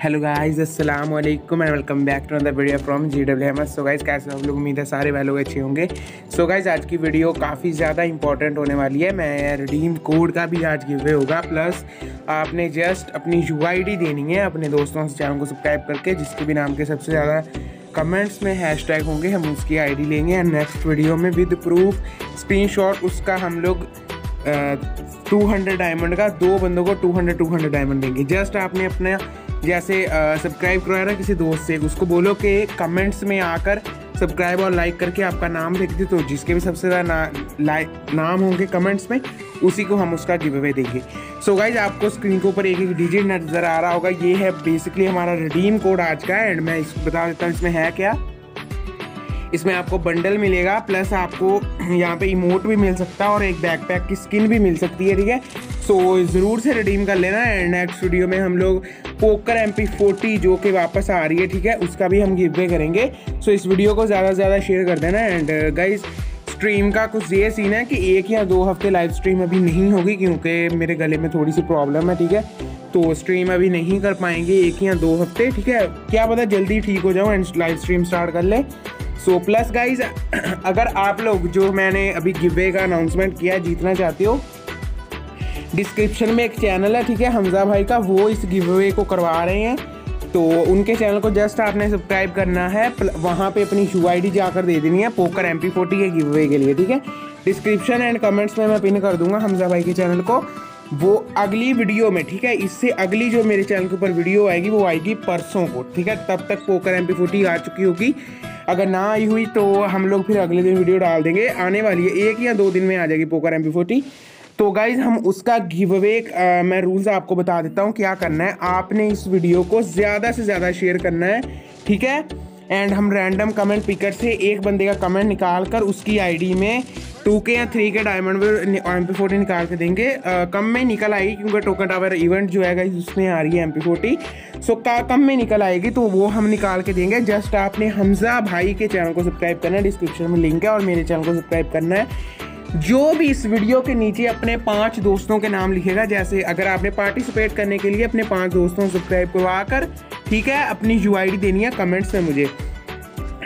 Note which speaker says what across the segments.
Speaker 1: Hello guys अस्सलाम वालेकुम and welcome back to another video from G W M S so guys कैसे आप लोग? उम्मीद है सारे भाई लोग अच्छे होंगे। सो गाइस आज की वीडियो काफ़ी ज़्यादा इंपॉर्टेंट होने वाली है। मैं रिडीम कोड का भी आज गिवे होगा। प्लस आपने जस्ट अपनी यू आई देनी है अपने दोस्तों से, चैनल को सब्सक्राइब करके, जिसके भी नाम के सबसे ज़्यादा कमेंट्स में हैशटैग होंगे, हम उसकी आईडी लेंगे। एंड नेक्स्ट वीडियो में विद प्रूफ स्क्रीनशॉट उसका हम लोग टू हंड्रेड डायमंड का, दो बंदों को two hundred two hundred diamond देंगे। जस्ट आपने अपने जैसे सब्सक्राइब करवाया ना किसी दोस्त से उसको बोलो कि कमेंट्स में आकर सब्सक्राइब और लाइक करके आपका नाम लिख दे तो जिसके भी सबसे ज़्यादा ना, लाइक नाम होंगे कमेंट्स में उसी को हम उसका गिव अवे देंगे। सो so गाइज़ आपको स्क्रीन के ऊपर एक एक डिजिट नज़र आ रहा होगा। ये है बेसिकली हमारा रिडीम कोड आज का एंड मैं इस बता देता हूँ इसमें है क्या। इसमें आपको बंडल मिलेगा प्लस आपको यहाँ पे इमोट भी मिल सकता है और एक बैकपैक की स्किन भी मिल सकती है, ठीक है? सो ज़रूर से रिडीम कर लेना एंड नेक्स्ट वीडियो में हम लोग पोकर एम पी जो कि वापस आ रही है, ठीक है? उसका भी हम गिव करेंगे। सो इस वीडियो को ज़्यादा से ज़्यादा शेयर कर देना एंड गाइज़ स्ट्रीम का कुछ ये सीन है कि एक या दो हफ़्ते लाइव स्ट्रीम अभी नहीं होगी क्योंकि मेरे गले में थोड़ी सी प्रॉब्लम है, ठीक है? तो स्ट्रीम अभी नहीं कर पाएँगे एक या दो हफ़्ते, ठीक है? क्या पता जल्दी ठीक हो जाऊँ एंड लाइव स्ट्रीम स्टार्ट कर ले। सो प्लस गाइज़ अगर आप लोग जो मैंने अभी गिवे का अनाउंसमेंट किया है, जीतना चाहते हो डिस्क्रिप्शन में एक चैनल है, ठीक है, हमजा भाई का, वो इस गिवे को करवा रहे हैं। तो उनके चैनल को जस्ट आपने सब्सक्राइब करना है वहाँ पे अपनी यू आई डी जाकर दे देनी है पोकर एम पी फोर्टी के गिवे के लिए, ठीक है? डिस्क्रिप्शन एंड कमेंट्स में मैं पिन कर दूँगा हमजा भाई के चैनल को। वो अगली वीडियो में, ठीक है, इससे अगली जो मेरे चैनल के ऊपर वीडियो आएगी, वो आएगी परसों को, ठीक है? तब तक पोकर एम पी फोर्टी आ चुकी होगी। अगर ना आई हुई तो हम लोग फिर अगले दिन वीडियो डाल देंगे। आने वाली है एक या दो दिन में आ जाएगी पोकर एम पी तो गाइज़ हम उसका गिव अवे मैं रूल्स आपको बता देता हूँ क्या करना है। आपने इस वीडियो को ज़्यादा से ज़्यादा शेयर करना है, ठीक है? एंड हम रैंडम कमेंट पिकर से एक बंदे का कमेंट निकाल कर उसकी आईडी में टू के या थ्री के डायमंड एम पी फोर्टी निकाल के देंगे। आ, कम में निकल आएगी क्योंकि टोकन टावर इवेंट जो है उसमें आ रही है एम पी फोर्टी सो का कम में निकल आएगी तो वो हम निकाल के देंगे। जस्ट आपने हमजा भाई के चैनल को सब्सक्राइब करना है डिस्क्रिप्शन में लिंक है और मेरे चैनल को सब्सक्राइब करना है। जो भी इस वीडियो के नीचे अपने पाँच दोस्तों के नाम लिखेगा जैसे अगर आपने पार्टिसिपेट करने के लिए अपने पाँच दोस्तों को सब्सक्राइब करवा कर ठीक है अपनी यूआईडी देनी है कमेंट्स में मुझे।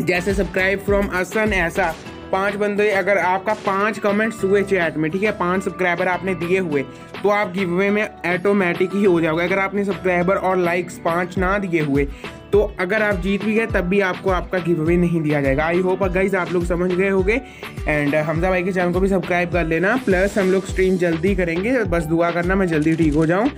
Speaker 1: जैसे सब्सक्राइब फ्रॉम असन ऐसा पाँच बंदे, अगर आपका पाँच कमेंट्स हुए चैट में, ठीक है? पाँच सब्सक्राइबर आपने दिए हुए तो आप गिव में ऑटोमेटिक ही हो जाओगे। अगर आपने सब्सक्राइबर और लाइक्स पाँच ना दिए हुए तो अगर आप जीत भी गए, तब भी आपको आपका गिव अवे नहीं दिया जाएगा। आई होप गाइज़ आप लोग समझ गए होंगे। एंड हमजा भाई के चैनल को भी सब्सक्राइब कर लेना। प्लस हम लोग स्ट्रीम जल्दी करेंगे। बस दुआ करना, मैं जल्दी ठीक हो जाऊँ।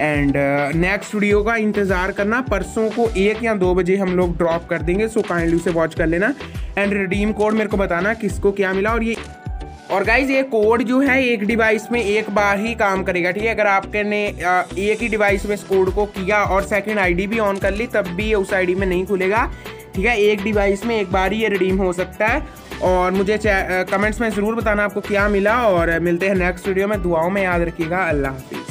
Speaker 1: एंड नेक्स्ट वीडियो का इंतज़ार करना। परसों को एक या दो बजे हम लोग ड्रॉप कर देंगे। सो काइंडली उसे वॉच कर लेना। एंड रिडीम कोड मेरे को बताना, किसको क्या मिला। और ये और गाइज़ ये कोड जो है, एक डिवाइस में एक बार ही काम करेगा, ठीक है? अगर आपके ने एक ही डिवाइस में इस कोड को किया और सेकंड आईडी भी ऑन कर ली, तब भी ये उस आईडी में नहीं खुलेगा, ठीक है? एक डिवाइस में एक बार ही ये रिडीम हो सकता है। और मुझे कमेंट्स में ज़रूर बताना आपको क्या मिला, और मिलते हैं नेक्स्ट वीडियो में। दुआओं में याद रखिएगा। अल्लाह हाफिज़।